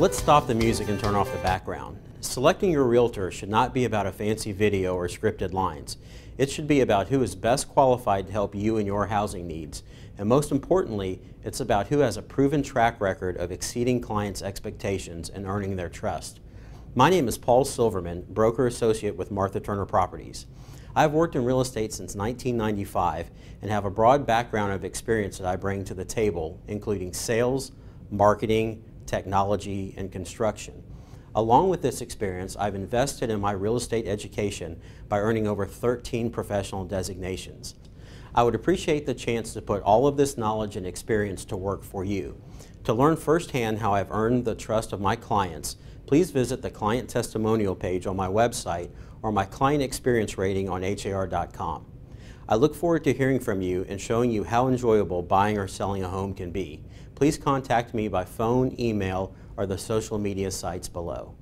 Let's stop the music and turn off the background. Selecting your realtor should not be about a fancy video or scripted lines. It should be about who is best qualified to help you in your housing needs. And most importantly, it's about who has a proven track record of exceeding clients' expectations and earning their trust. My name is Paul Silverman, broker associate with Martha Turner Properties. I've worked in real estate since 1995 and have a broad background of experience that I bring to the table, including sales, marketing, technology, and construction. Along with this experience, I've invested in my real estate education by earning over 13 professional designations. I would appreciate the chance to put all of this knowledge and experience to work for you. To learn firsthand how I've earned the trust of my clients, please visit the client testimonial page on my website or my client experience rating on HAR.com. I look forward to hearing from you and showing you how enjoyable buying or selling a home can be. Please contact me by phone, email, or the social media sites below.